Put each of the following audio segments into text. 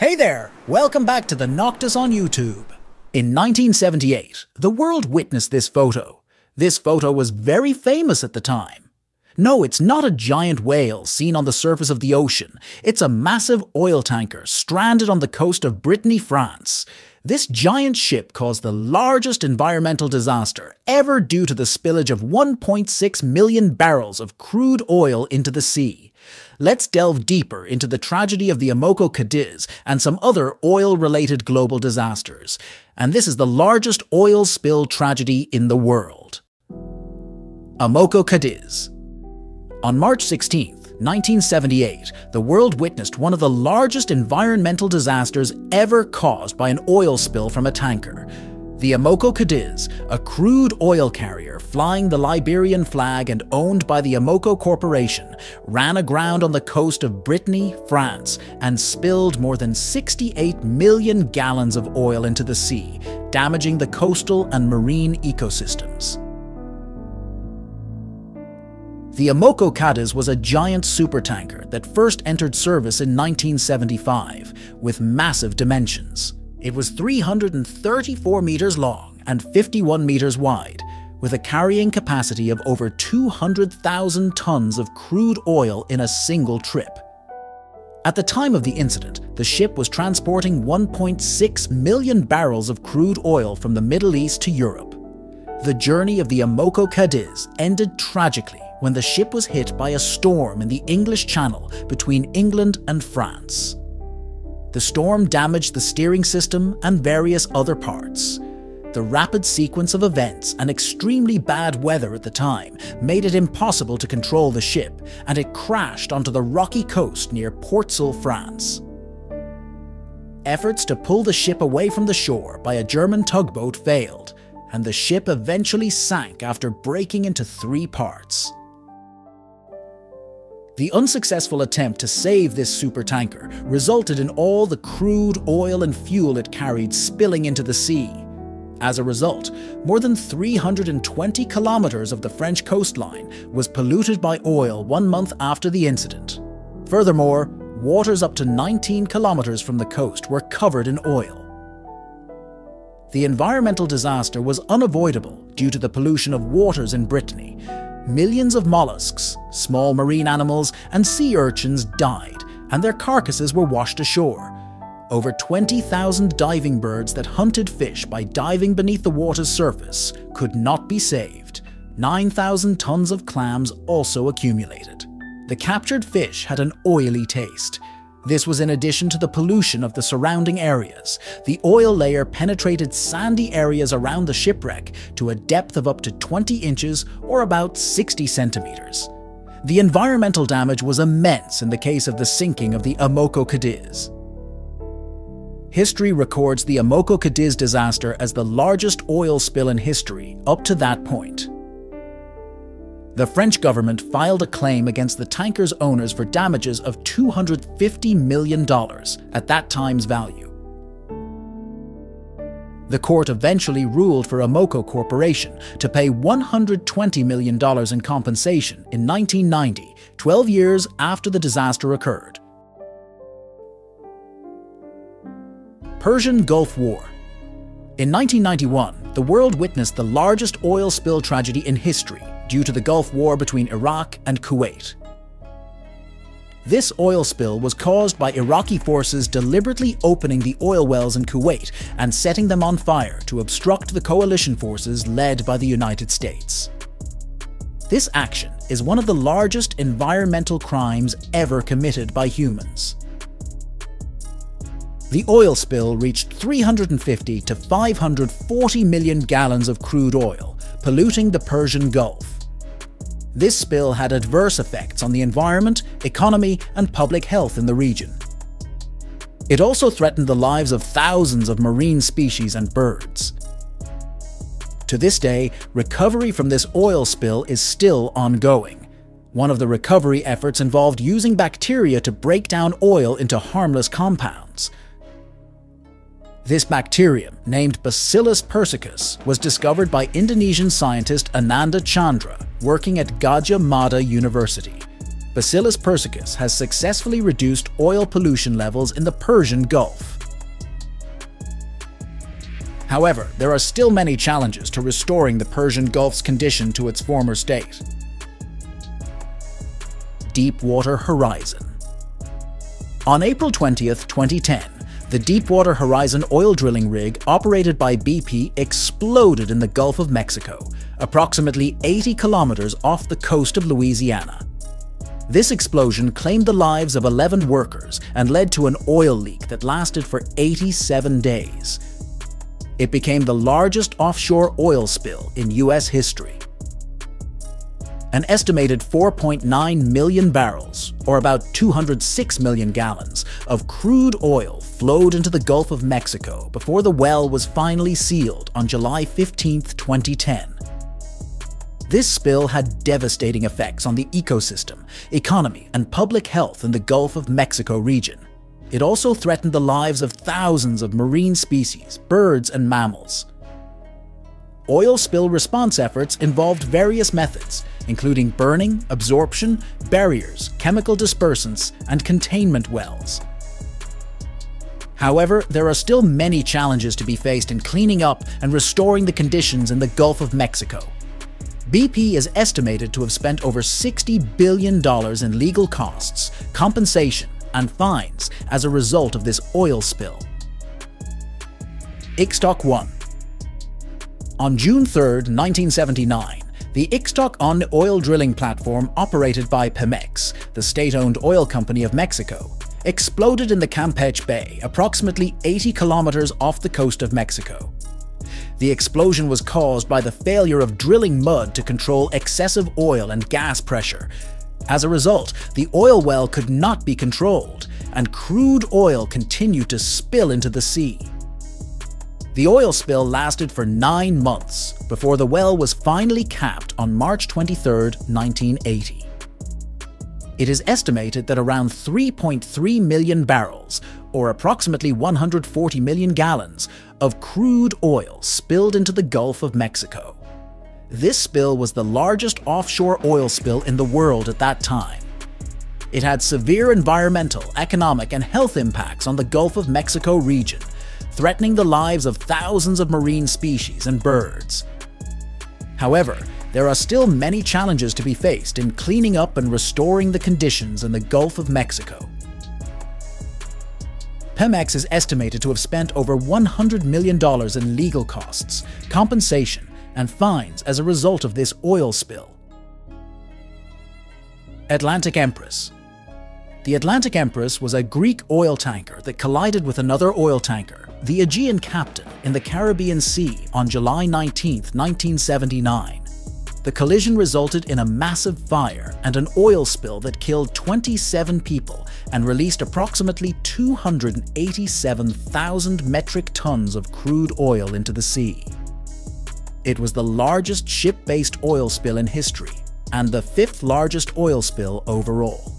Hey there! Welcome back to the Nauctis on YouTube. In 1978, the world witnessed this photo. This photo was very famous at the time. No, it's not a giant whale seen on the surface of the ocean. It's a massive oil tanker stranded on the coast of Brittany, France. This giant ship caused the largest environmental disaster ever due to the spillage of 1.6 million barrels of crude oil into the sea. Let's delve deeper into the tragedy of the Amoco Cadiz and some other oil-related global disasters. And this is the largest oil spill tragedy in the world. Amoco Cadiz On March 16, 1978, the world witnessed one of the largest environmental disasters ever caused by an oil spill from a tanker. The Amoco Cadiz, a crude oil carrier flying the Liberian flag and owned by the Amoco Corporation, ran aground on the coast of Brittany, France, and spilled more than 68 million gallons of oil into the sea, damaging the coastal and marine ecosystems. The Amoco Cadiz was a giant supertanker that first entered service in 1975, with massive dimensions. It was 334 meters long and 51 meters wide, with a carrying capacity of over 200,000 tons of crude oil in a single trip. At the time of the incident, the ship was transporting 1.6 million barrels of crude oil from the Middle East to Europe. The journey of the Amoco Cadiz ended tragically when the ship was hit by a storm in the English Channel between England and France. The storm damaged the steering system and various other parts. The rapid sequence of events and extremely bad weather at the time made it impossible to control the ship, and it crashed onto the rocky coast near Port-Salut, France. Efforts to pull the ship away from the shore by a German tugboat failed, and the ship eventually sank after breaking into three parts. The unsuccessful attempt to save this supertanker resulted in all the crude oil and fuel it carried spilling into the sea. As a result, more than 320 kilometers of the French coastline was polluted by oil one month after the incident. Furthermore, waters up to 19 kilometers from the coast were covered in oil. The environmental disaster was unavoidable due to the pollution of waters in Brittany, millions of mollusks, small marine animals, and sea urchins died, and their carcasses were washed ashore. Over 20,000 diving birds that hunted fish by diving beneath the water's surface could not be saved. 9,000 tons of clams also accumulated. The captured fish had an oily taste, this was in addition to the pollution of the surrounding areas. The oil layer penetrated sandy areas around the shipwreck to a depth of up to 20 inches or about 60 centimeters. The environmental damage was immense in the case of the sinking of the Amoco Cadiz. History records the Amoco Cadiz disaster as the largest oil spill in history up to that point. The French government filed a claim against the tanker's owners for damages of $250 million at that time's value. The court eventually ruled for Amoco Corporation to pay $120 million in compensation in 1990, 12 years after the disaster occurred. Persian Gulf War In 1991, the world witnessed the largest oil spill tragedy in history due to the Gulf War between Iraq and Kuwait. This oil spill was caused by Iraqi forces deliberately opening the oil wells in Kuwait and setting them on fire to obstruct the coalition forces led by the United States. This action is one of the largest environmental crimes ever committed by humans. The oil spill reached 350 to 540 million gallons of crude oil, polluting the Persian Gulf. This spill had adverse effects on the environment, economy, and public health in the region. It also threatened the lives of thousands of marine species and birds. To this day, recovery from this oil spill is still ongoing. One of the recovery efforts involved using bacteria to break down oil into harmless compounds. This bacterium, named Bacillus persicus, was discovered by Indonesian scientist Ananda Chandra, working at Gadjah Mada University. Bacillus persicus has successfully reduced oil pollution levels in the Persian Gulf. However, there are still many challenges to restoring the Persian Gulf's condition to its former state. Deepwater Horizon On April 20, 2010, the Deepwater Horizon oil drilling rig operated by BP exploded in the Gulf of Mexico, approximately 80 kilometers off the coast of Louisiana. This explosion claimed the lives of 11 workers and led to an oil leak that lasted for 87 days. It became the largest offshore oil spill in US history. An estimated 4.9 million barrels, or about 206 million gallons, of crude oil flowed into the Gulf of Mexico before the well was finally sealed on July 15, 2010. This spill had devastating effects on the ecosystem, economy, and public health in the Gulf of Mexico region. It also threatened the lives of thousands of marine species, birds, and mammals. Oil spill response efforts involved various methods, including burning, absorption, barriers, chemical dispersants, and containment wells. However, there are still many challenges to be faced in cleaning up and restoring the conditions in the Gulf of Mexico. BP is estimated to have spent over $60 billion in legal costs, compensation, and fines as a result of this oil spill. Ixtoc 1 On June 3, 1979, the Ixtoc 1 oil drilling platform operated by Pemex, the state-owned oil company of Mexico, exploded in the Campeche Bay, approximately 80 kilometers off the coast of Mexico. The explosion was caused by the failure of drilling mud to control excessive oil and gas pressure. As a result, the oil well could not be controlled, and crude oil continued to spill into the sea. The oil spill lasted for nine months before the well was finally capped on March 23, 1980. It is estimated that around 3.3 million barrels, or approximately 140 million gallons, of crude oil spilled into the Gulf of Mexico. This spill was the largest offshore oil spill in the world at that time. It had severe environmental, economic, and health impacts on the Gulf of Mexico region, threatening the lives of thousands of marine species and birds. However, there are still many challenges to be faced in cleaning up and restoring the conditions in the Gulf of Mexico. Pemex is estimated to have spent over $100 million in legal costs, compensation, and fines as a result of this oil spill. Atlantic Empress The Atlantic Empress was a Greek oil tanker that collided with another oil tanker, the Aegean Captain, in the Caribbean Sea on July 19, 1979. The collision resulted in a massive fire and an oil spill that killed 27 people and released approximately 287,000 metric tons of crude oil into the sea. It was the largest ship-based oil spill in history and the fifth largest oil spill overall.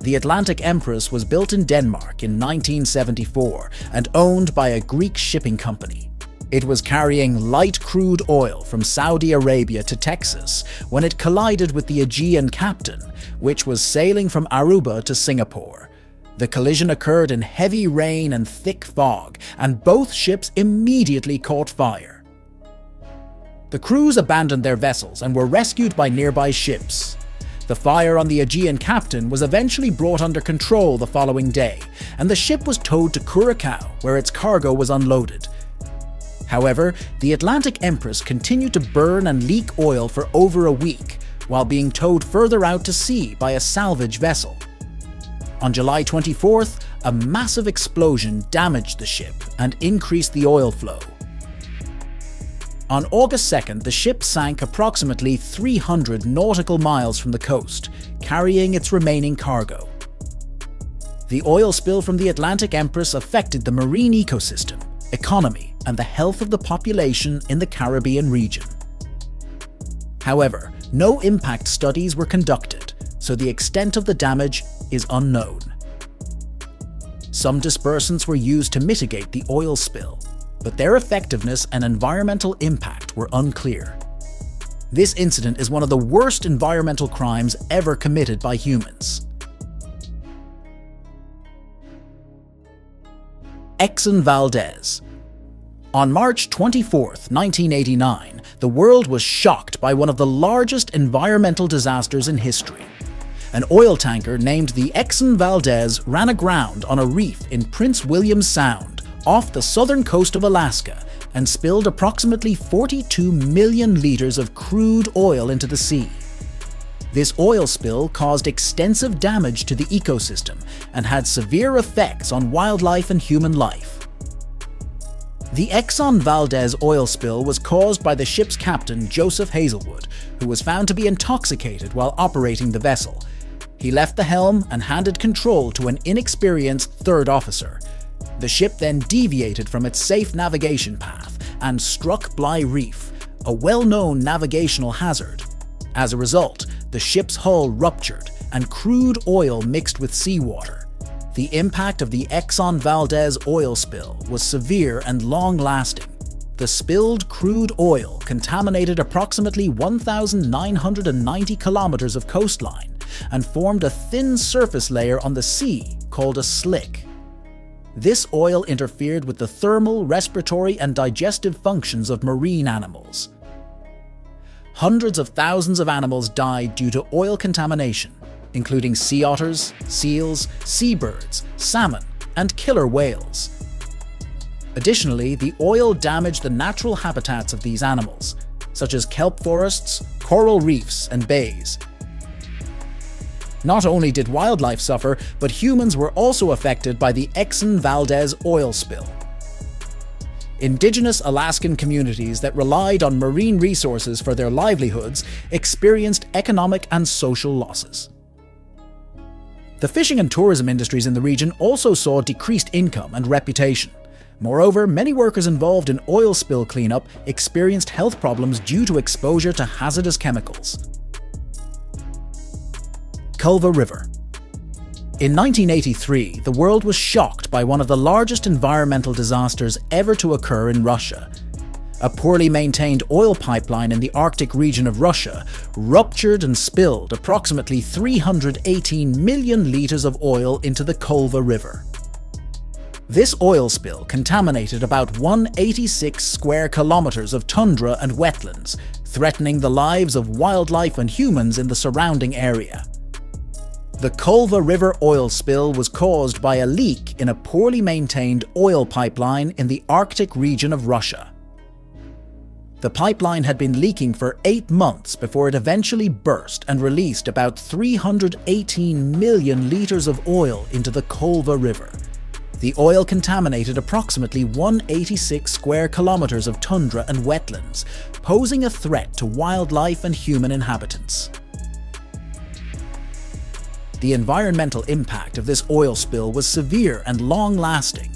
The Atlantic Empress was built in Denmark in 1974 and owned by a Greek shipping company. It was carrying light crude oil from Saudi Arabia to Texas when it collided with the Aegean Captain, which was sailing from Aruba to Singapore. The collision occurred in heavy rain and thick fog, and both ships immediately caught fire. The crews abandoned their vessels and were rescued by nearby ships. The fire on the Aegean Captain was eventually brought under control the following day, and the ship was towed to Curacao, where its cargo was unloaded, However, the Atlantic Empress continued to burn and leak oil for over a week, while being towed further out to sea by a salvage vessel. On July 24th, a massive explosion damaged the ship and increased the oil flow. On August 2nd, the ship sank approximately 300 nautical miles from the coast, carrying its remaining cargo. The oil spill from the Atlantic Empress affected the marine ecosystem, economy, and the health of the population in the Caribbean region. However, no impact studies were conducted, so the extent of the damage is unknown. Some dispersants were used to mitigate the oil spill, but their effectiveness and environmental impact were unclear. This incident is one of the worst environmental crimes ever committed by humans. Exxon Valdez on March 24, 1989, the world was shocked by one of the largest environmental disasters in history. An oil tanker named the Exxon Valdez ran aground on a reef in Prince William Sound, off the southern coast of Alaska, and spilled approximately 42 million litres of crude oil into the sea. This oil spill caused extensive damage to the ecosystem and had severe effects on wildlife and human life. The Exxon Valdez oil spill was caused by the ship's captain, Joseph Hazelwood, who was found to be intoxicated while operating the vessel. He left the helm and handed control to an inexperienced third officer. The ship then deviated from its safe navigation path and struck Bligh Reef, a well-known navigational hazard. As a result, the ship's hull ruptured and crude oil mixed with seawater. The impact of the Exxon Valdez oil spill was severe and long-lasting. The spilled crude oil contaminated approximately 1,990 kilometers of coastline and formed a thin surface layer on the sea called a slick. This oil interfered with the thermal, respiratory and digestive functions of marine animals. Hundreds of thousands of animals died due to oil contamination, including sea otters, seals, seabirds, salmon, and killer whales. Additionally, the oil damaged the natural habitats of these animals, such as kelp forests, coral reefs, and bays. Not only did wildlife suffer, but humans were also affected by the Exxon Valdez oil spill. Indigenous Alaskan communities that relied on marine resources for their livelihoods experienced economic and social losses. The fishing and tourism industries in the region also saw decreased income and reputation. Moreover, many workers involved in oil spill cleanup experienced health problems due to exposure to hazardous chemicals. Kolva River In 1983, the world was shocked by one of the largest environmental disasters ever to occur in Russia, a poorly maintained oil pipeline in the Arctic region of Russia, ruptured and spilled approximately 318 million litres of oil into the Kolva River. This oil spill contaminated about 186 square kilometres of tundra and wetlands, threatening the lives of wildlife and humans in the surrounding area. The Kolva River oil spill was caused by a leak in a poorly maintained oil pipeline in the Arctic region of Russia. The pipeline had been leaking for eight months before it eventually burst and released about 318 million litres of oil into the Kolva River. The oil contaminated approximately 186 square kilometres of tundra and wetlands, posing a threat to wildlife and human inhabitants. The environmental impact of this oil spill was severe and long-lasting,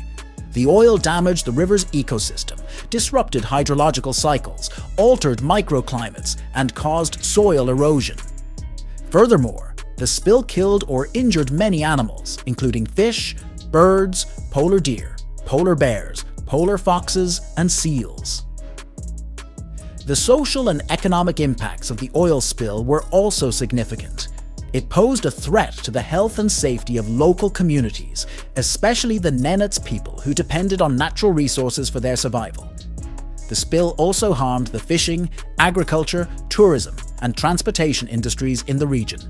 the oil damaged the river's ecosystem, disrupted hydrological cycles, altered microclimates, and caused soil erosion. Furthermore, the spill killed or injured many animals, including fish, birds, polar deer, polar bears, polar foxes, and seals. The social and economic impacts of the oil spill were also significant. It posed a threat to the health and safety of local communities, especially the Nenets people who depended on natural resources for their survival. The spill also harmed the fishing, agriculture, tourism, and transportation industries in the region.